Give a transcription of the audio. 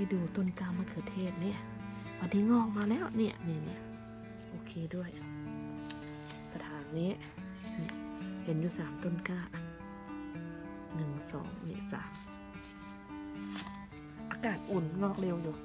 ให้ดูต้นกามะเขือเทศเนี่ย วันนี้งอกมาแล้วเนี่ยเนี่ยเนี่ยโอเคด้วย กระถางนี้ เห็นอยู่สามต้นกล้าหนึ่งสองนี่สามอากาศอุ่นงอกเร็วอยู่